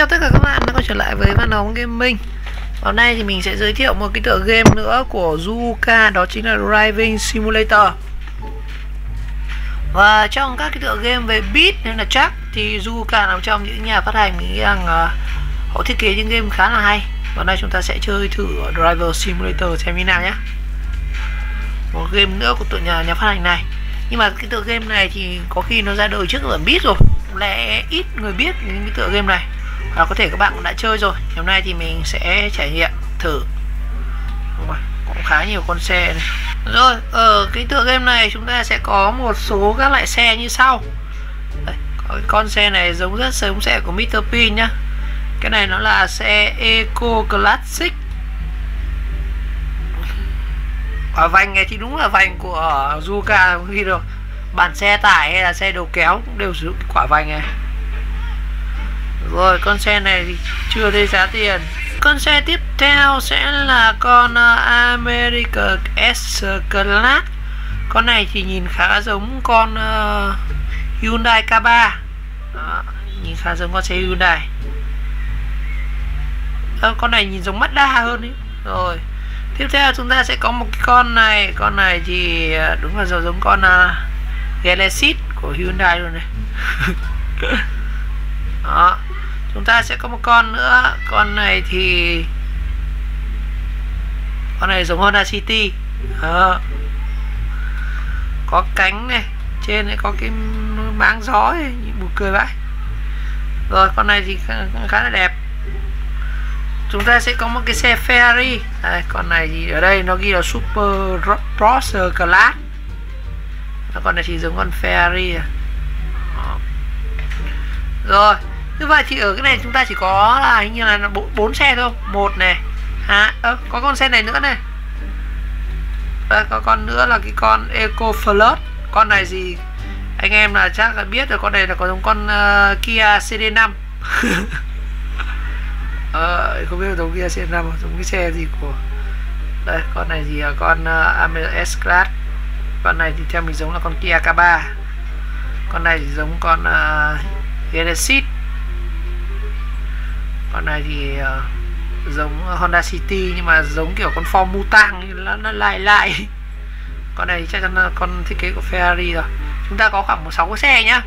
xin chào tất cả các bạn đã quay trở lại với Văn Hóng Gaming. Hôm nay thì mình sẽ giới thiệu một cái tựa game nữa của Zuka Đó chính là Driving Simulator. Và trong các cái tựa game về beat nên là chắc Thì Zuka nằm trong những nhà phát hành Mình nghĩ rằng uh, họ thiết kế những game khá là hay. Hôm nay chúng ta sẽ chơi thử Driver Simulator xem như nào nhé Một game nữa của tựa nhà, nhà phát hành này. Nhưng mà cái tựa game này thì có khi nó ra đời trước ở beat rồi. Lẽ ít người biết những cái tựa game này và có thể các bạn cũng đã chơi rồi. Hôm nay thì mình sẽ trải nghiệm thử. Cũng khá nhiều con xe này. Rồi ở cái tựa game này chúng ta sẽ có một số các loại xe như sau. Đây, có cái con xe này giống rất giống xe của Mr. Pin nhá. Cái này nó là xe Eco Classic. Quả vành này thì đúng là vành của Zuka. Khi rồi bản xe tải hay là xe đầu kéo cũng đều sử dụng quả vành này rồi con xe này thì chưa thấy giá tiền. Con xe tiếp theo sẽ là con ờ, America S Class. Con này thì nhìn khá giống con ờ, Hyundai K3 Đó, nhìn khá giống con xe Hyundai. À, con này nhìn giống Mazda hơn ý. rồi tiếp theo chúng ta sẽ có một cái con này. Con này thì đúng là giống con uh, Genesis của Hyundai luôn này. đó. Chúng ta sẽ có một con nữa. Con này thì con này giống Honda City. Đó. có cánh này trên này có cái máng gió ấy, buồn cười vãi. Rồi con này thì khá là đẹp. Chúng ta sẽ có một cái xe Ferrari. Đây, con này thì ở đây nó ghi là Super Crosser Class. Con này thì giống con Ferrari à. rồi như vậy thì ở cái này chúng ta chỉ có là hình như là bốn xe thôi. Một này. À, ơ, có con xe này nữa này. À, có con nữa là cái con Eco Plus con này gì anh em là chắc là biết rồi con này là có giống con uh, Kia CD5 ờ, không biết giống Kia CD5 giống cái xe gì của đây con này gì là con ờ, uh, S Class. Con này thì theo mình giống là con Kia K3 con này thì giống con uh, Genesis con này thì uh, giống ờ, Honda City nhưng mà giống kiểu con Ford Mustang nó, nó lại lại. Con này chắc chắn là con thiết kế của Ferrari rồi. Chúng ta có khoảng một sáu cái xe nhá.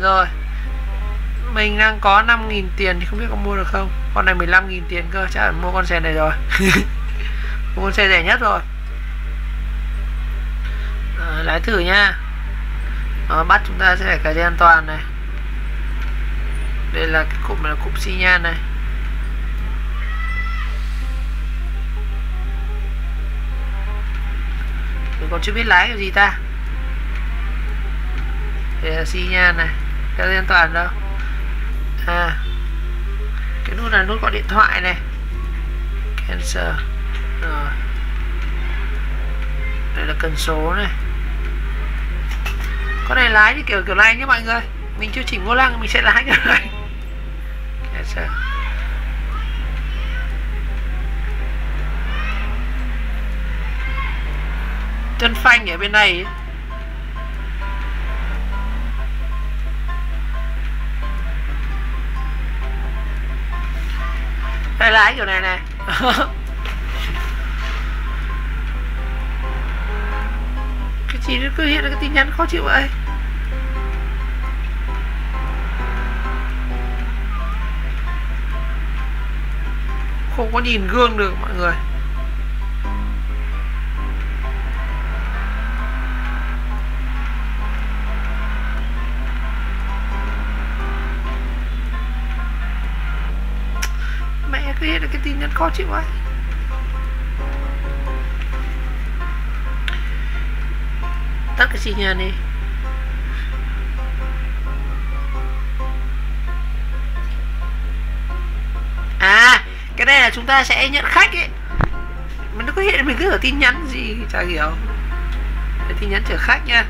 Rồi mình đang có 5.000 tiền thì không biết có mua được không? Con này 15.000 tiền cơ chắc là mua con xe này rồi. Mua con xe rẻ nhất rồi. À, lái thử nha à, bắt chúng ta sẽ phải cài dây an toàn này đây là cái cụm này là cụm xi nhan này. Mình còn chưa biết lái cái gì ta? Đây là xi nhan này. Cái an toàn đâu. À cái nút là nút gọi điện thoại này. Cancel. Rồi. Đây là cần số này. Con này lái thì kiểu kiểu này nhé mọi người. Mình chưa chỉnh vô lăng, mình sẽ lái như này yes, chân phanh ở bên này. Ấy. lái kiểu này này. Cái gì nó cứ hiện ra cái tin nhắn khó chịu vậy. Không có nhìn gương được, mọi người. Mẹ cứ hết là cái tin nhắn khó chịu vậy tắt cái xi nhà đi. À! Cái này là chúng ta sẽ nhận khách ấy. Mình nó có hiện mình cứ ở tin nhắn gì chả hiểu. Tin nhắn chở khách nha.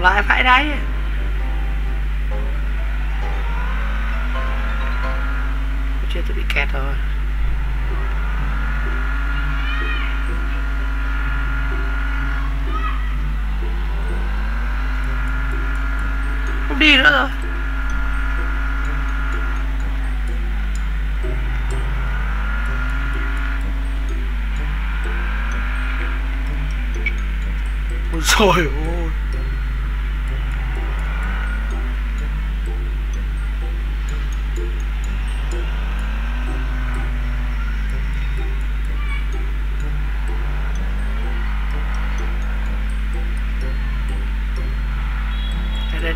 Lại phải đấy. Chưa tôi bị kẹt rồi. Không đi nữa rồi. Rồi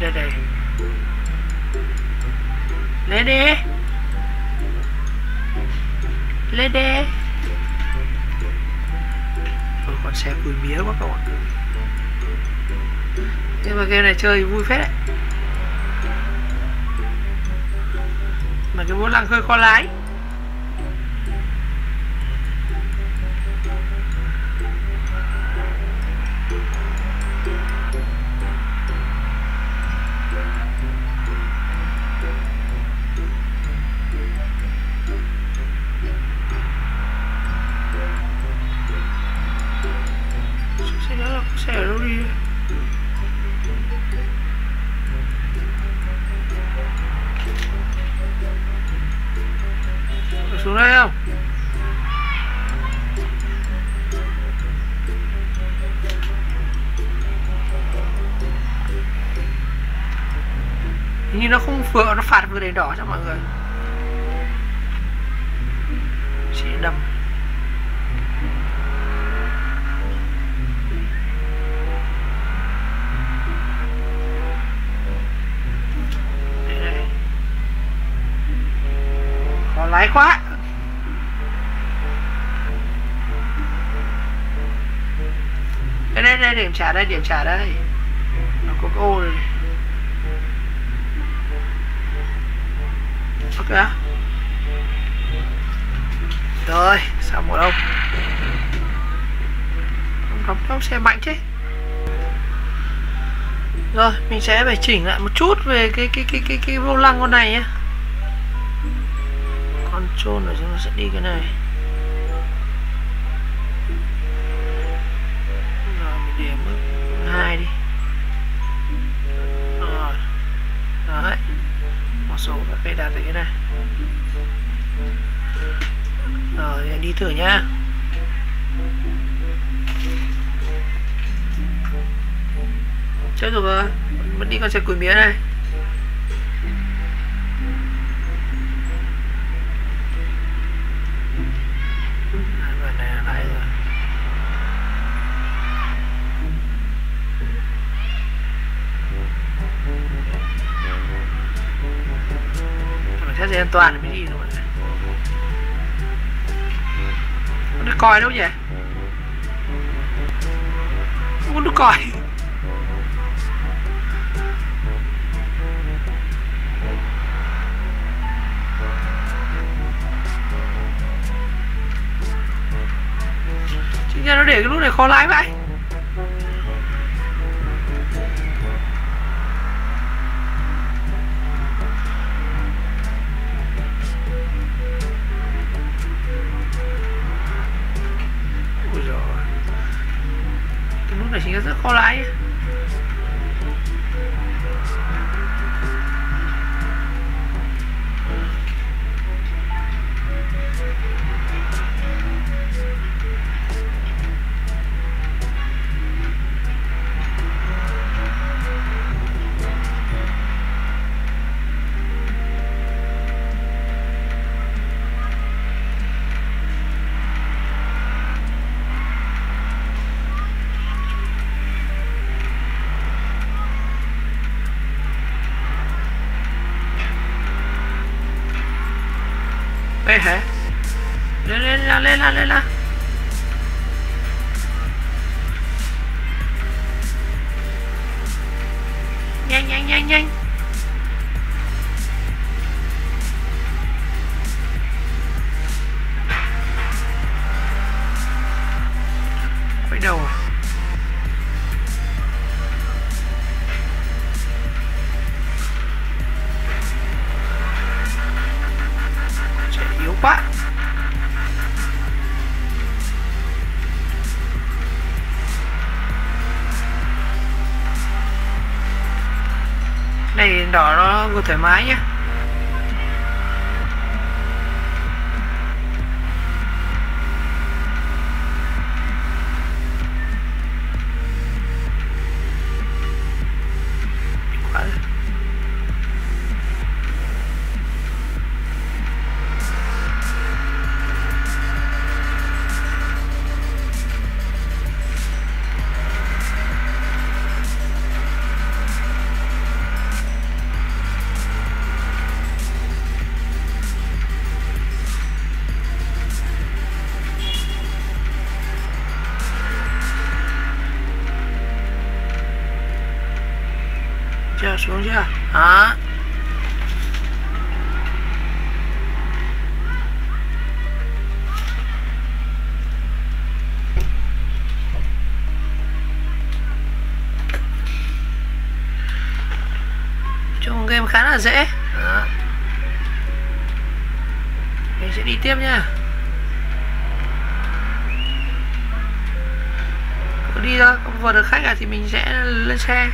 đây đây đây. Lê đê lê đê Ôi, con xe cùi mía quá các bạn. Nhưng mà game này chơi vui phết đấy. Mà cái vô lăng hơi khó lái. Xe nó là ở đi xuống đây không? Như nó không vừa, nó phạt vừa đèn đỏ cho mọi người. Chỉ đầm. Lái quá. Đây đây đây, điểm trả đây, điểm trả đây. Nó có cái ô này ok rồi xong một ông không không xe mạnh chứ. rồi, mình sẽ phải chỉnh lại một chút về cái cái cái cái cái vô lăng con này nhé control ở chúng ta sẽ đi cái này. Rồi, mình để mức hai đi. Rồi. Đấy. Một số các cái đặt cái này. Rồi đi thử nhá. Chết rồi cơ vẫn đi con xe cùi mía này dây an toàn. Mới đi con đứa coi đâu nhỉ không có đứa coi. Chính ra nó để cái lúc này khó lái vậy nút này chính là rất khó lái ấy. Ê hả? Lên đỏ nó thoải mái nhé xuống chưa? Đó. Chung game khá là dễ. Đó. mình sẽ đi tiếp nha Cứ đi thôi không vừa được khách à thì mình sẽ lên xe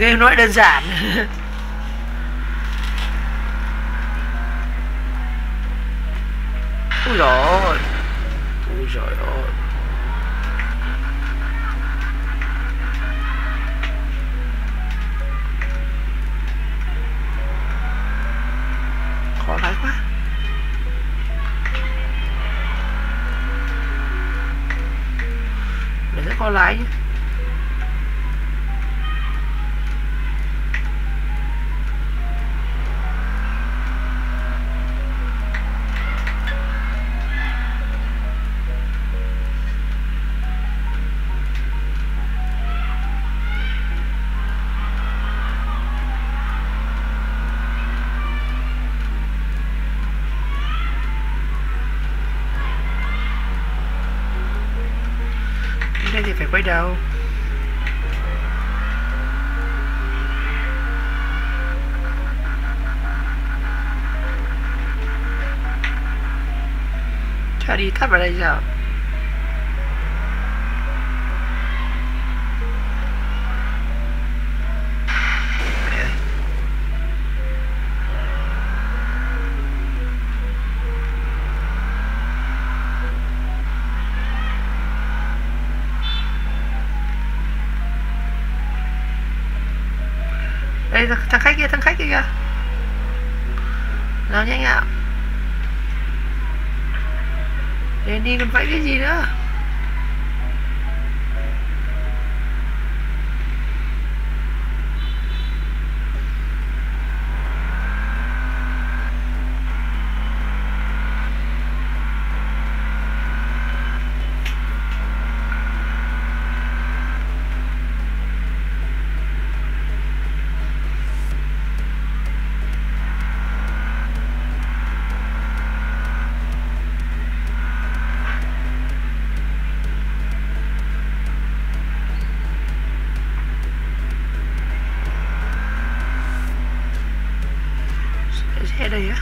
game nói đơn giản. Ui rồi ui rồi ôi khó lái quá. Để rất khó lái nhé. Đây Cho đi tắt vào đây sao đây thằng thằng khách kia, thằng khách kia kìa. Nào nhanh ạ. Để đi còn phải cái gì nữa Cái xe đây á.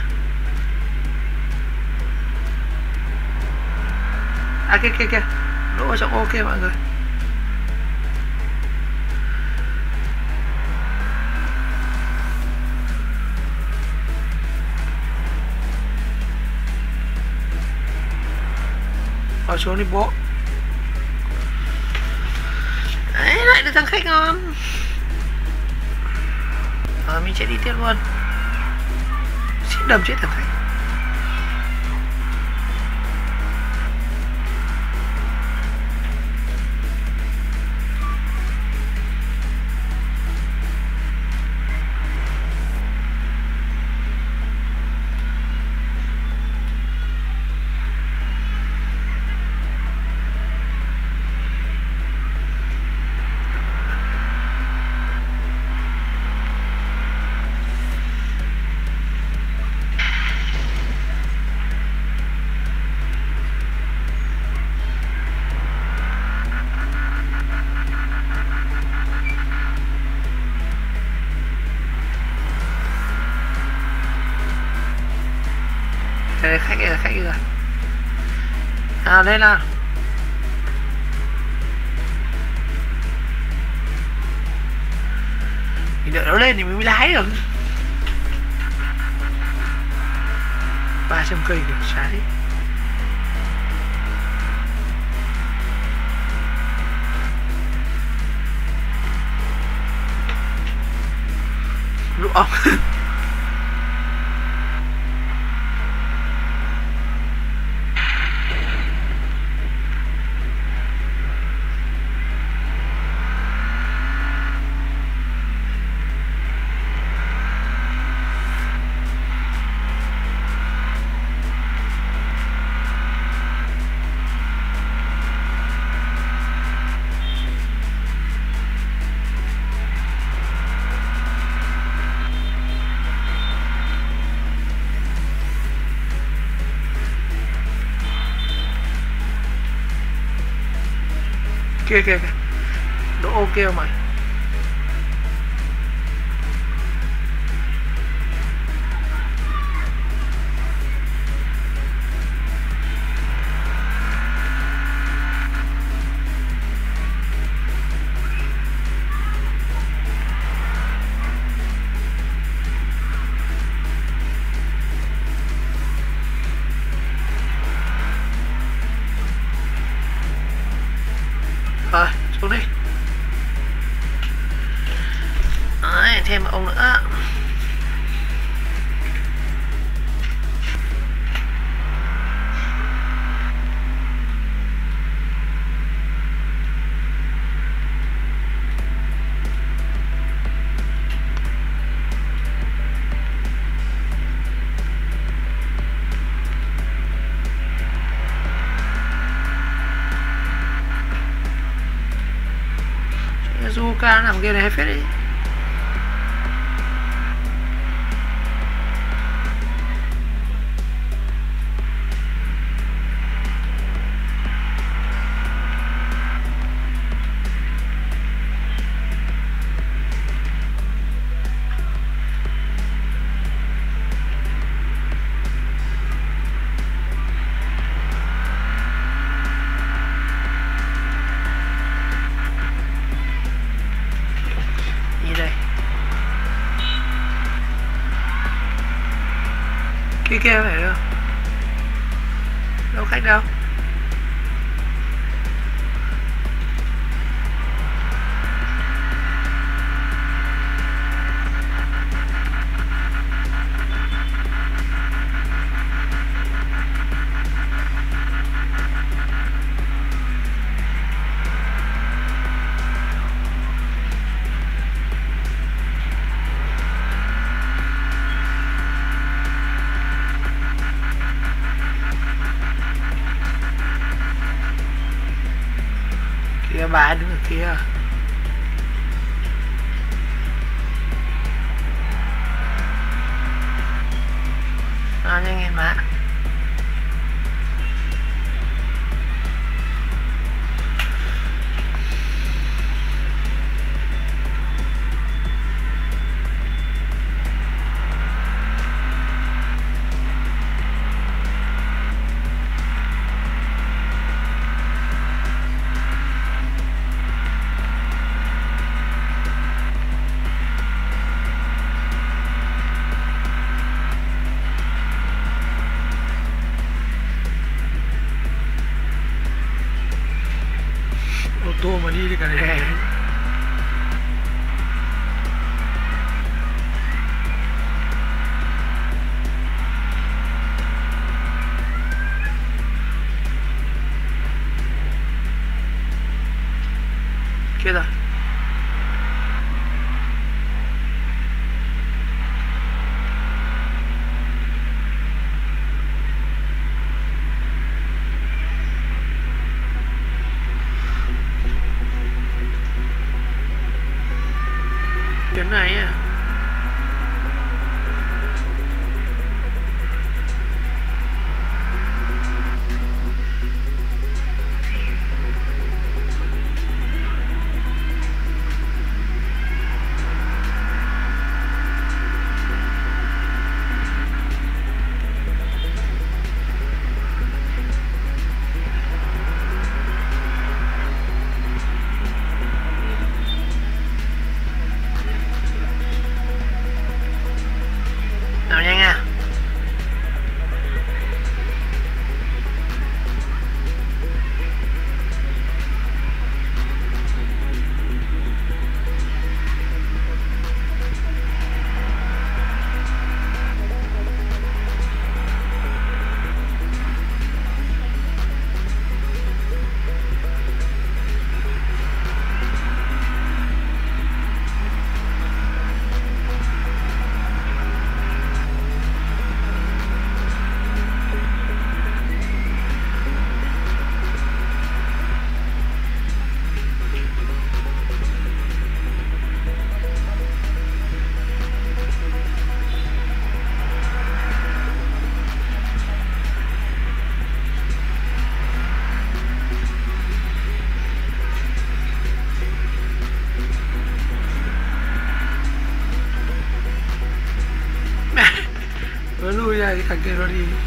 À kia kia kia. Đỗ ở trong ô kia mọi người. Ở xuống đi bố Đấy, lại được thằng khách ngon. Rồi mình sẽ đi tiếp luôn. Dobrze, dobrze. À, chết thằng nào. Mình đợi nó lên thì mình mới lái được. Ba trăm cây kìa xá thế lũ ong. kia kia kìa đỗ ô kia mày rồi xuống kia yeah. Cái